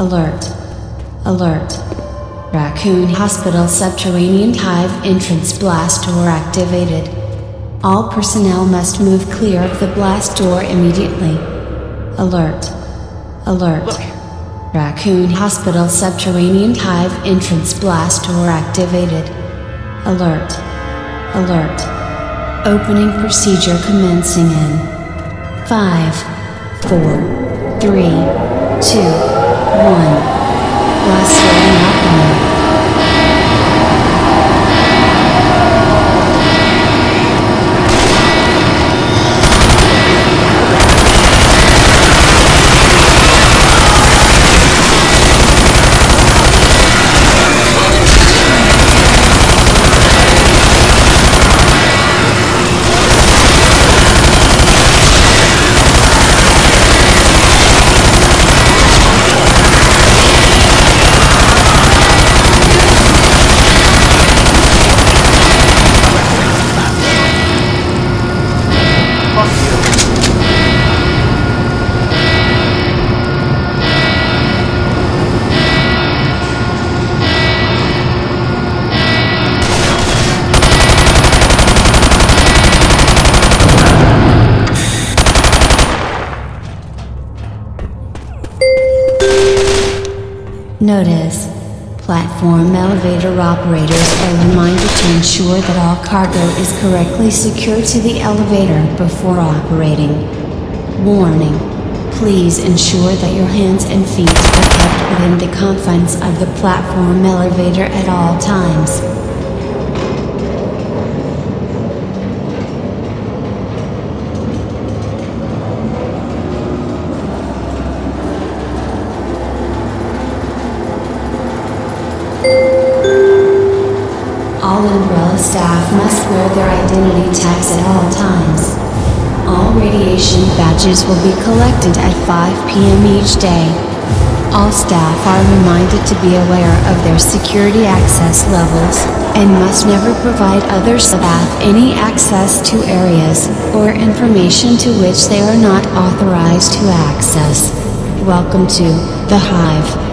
Alert. Alert. Raccoon Hospital Subterranean Hive Entrance Blast Door activated. All personnel must move clear of the blast door immediately. Alert. Alert. Look. Raccoon Hospital Subterranean Hive Entrance Blast Door activated. Alert. Alert. Opening procedure commencing in 5, 4, 3, 2, one was so happening. Notice. Platform elevator operators are reminded to ensure that all cargo is correctly secured to the elevator before operating. Warning. Please ensure that your hands and feet are kept within the confines of the platform elevator at all times. Must wear their identity tags at all times. All radiation badges will be collected at 5 p.m. each day. All staff are reminded to be aware of their security access levels, and must never provide other staff any access to areas, or information to which they are not authorized to access. Welcome to the Hive.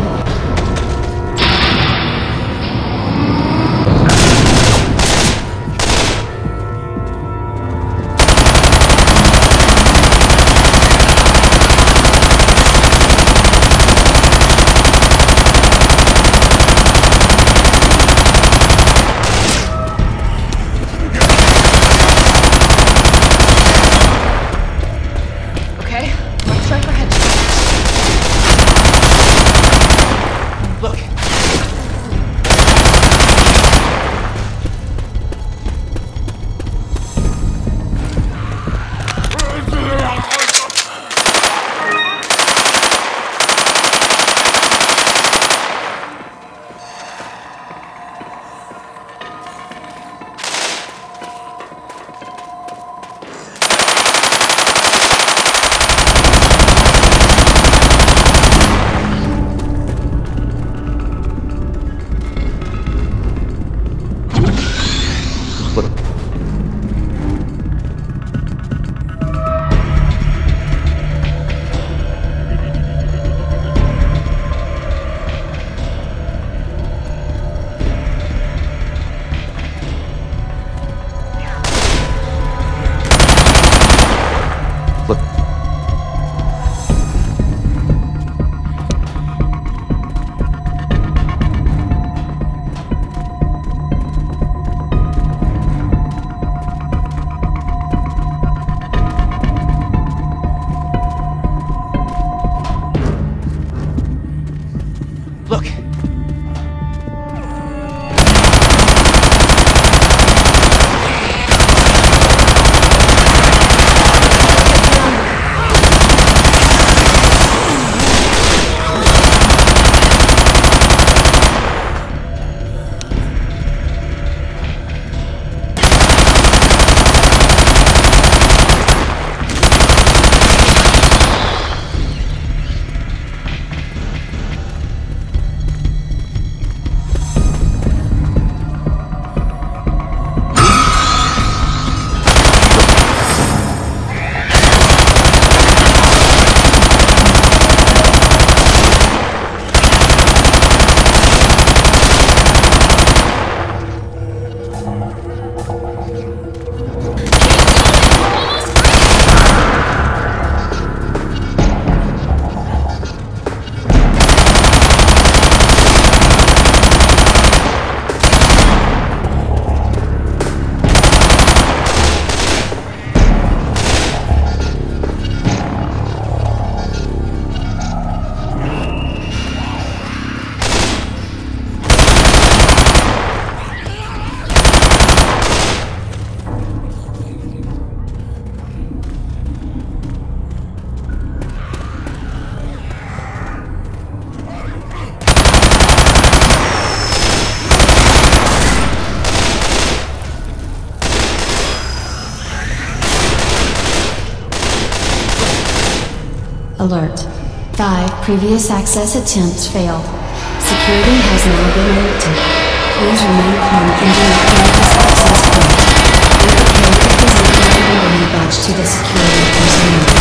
Previous access attempts failed. Security has now been alerted. Please remain calm and do not let this access fail. Be prepared to present your identity badge to the security personnel.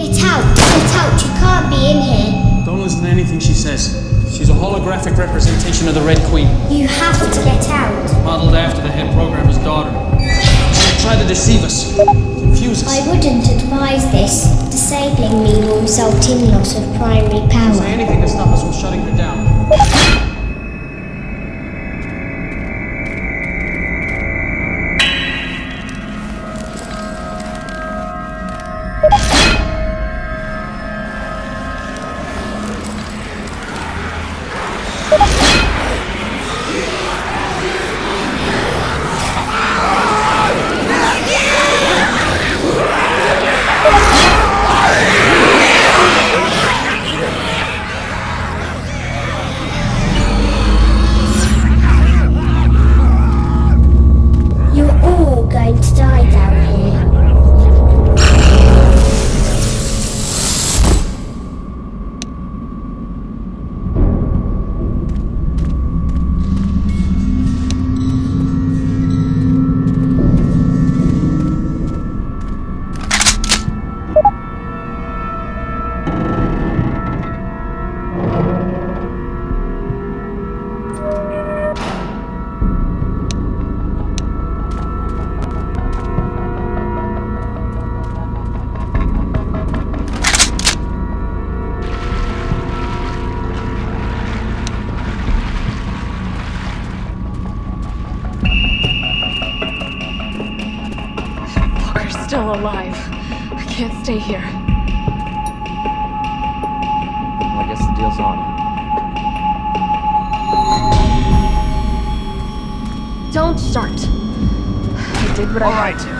Get out! Get out! You can't be in here. Don't listen to anything she says. She's a holographic representation of the Red Queen, You have to get out. modeled after the head programmer's daughter. She'll try to deceive us, confuse us. I wouldn't advise this. Disabling me will result in loss of primary power. Say anything to stop us from shutting her down. Stay here. Well, I guess the deal's on. Don't start. I did what I All right, we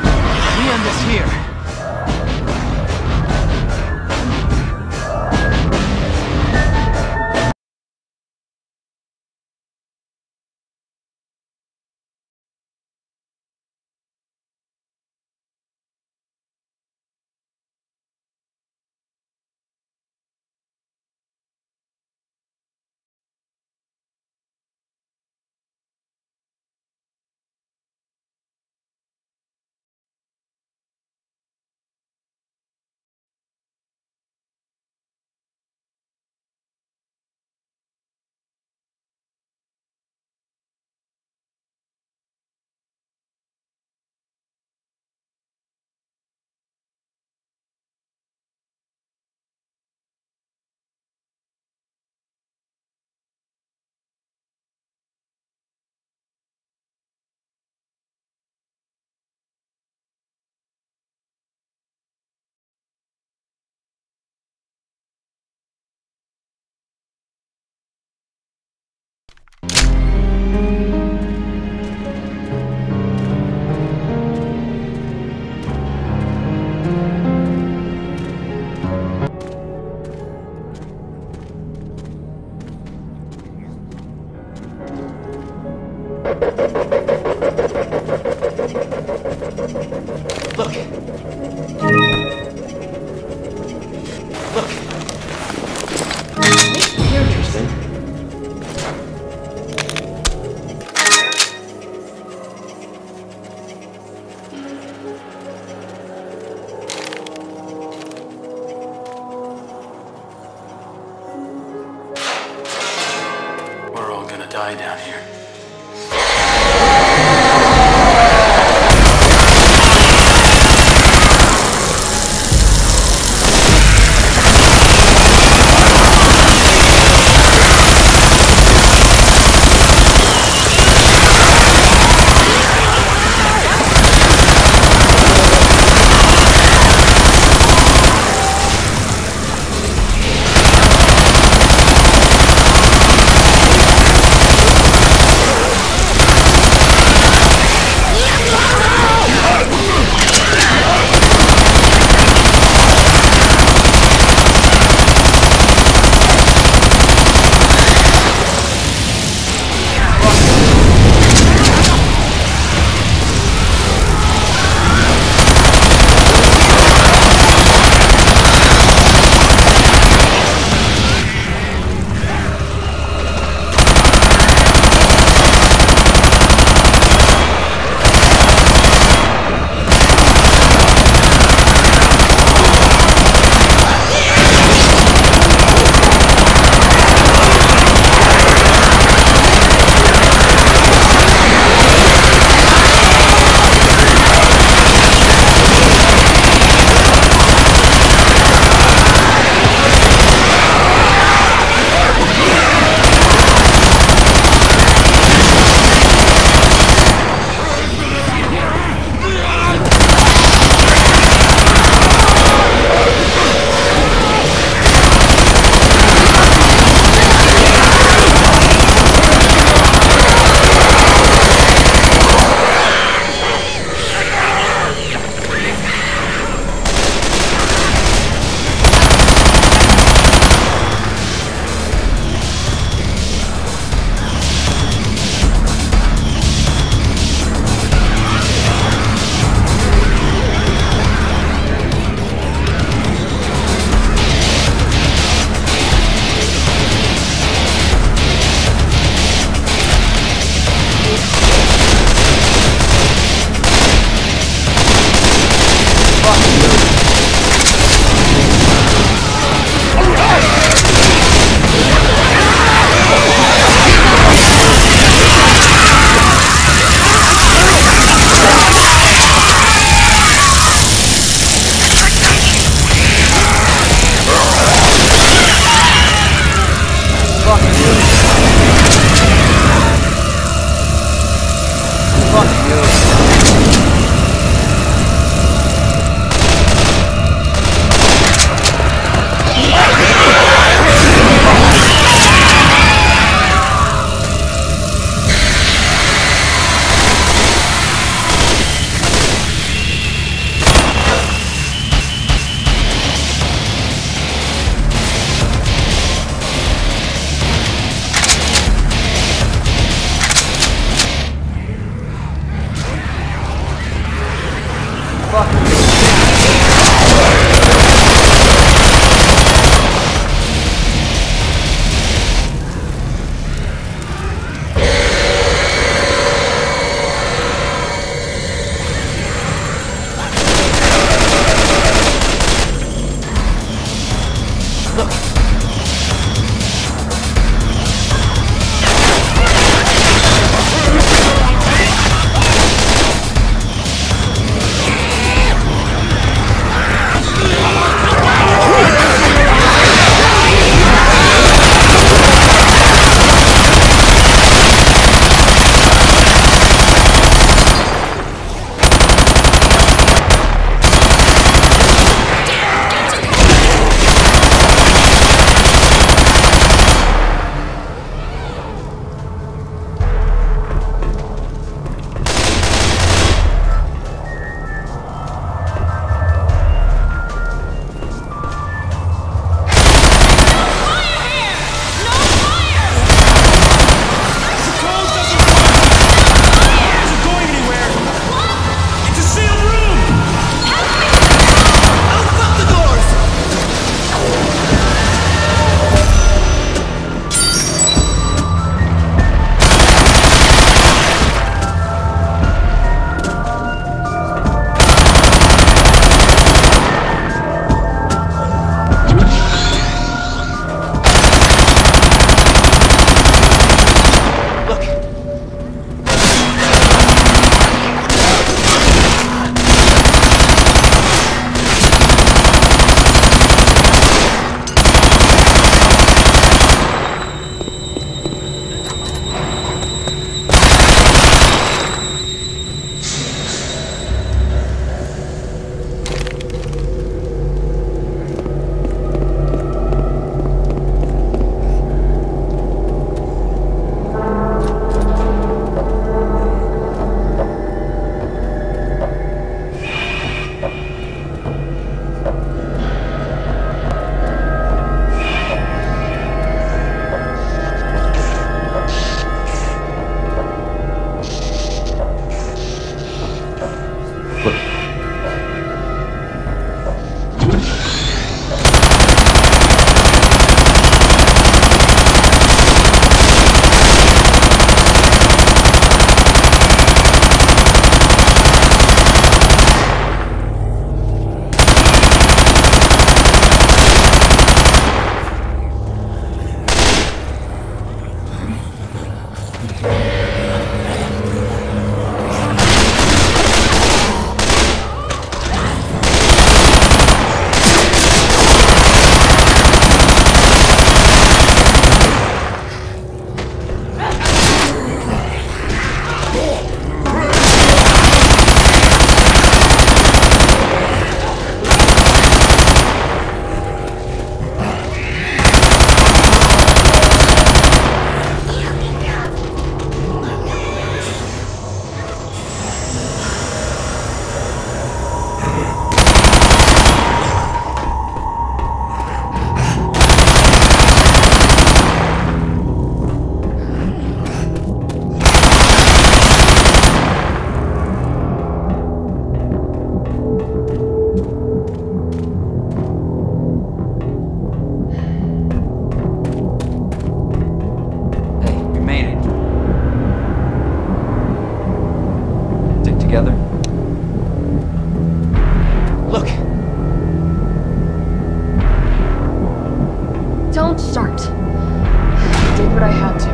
Don't start. I did what I had to.